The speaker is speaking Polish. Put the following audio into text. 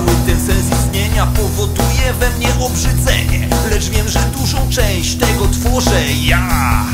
Cały ten sens istnienia powoduje we mnie obrzydzenie. Lecz wiem, że dużą część tego tworzę ja.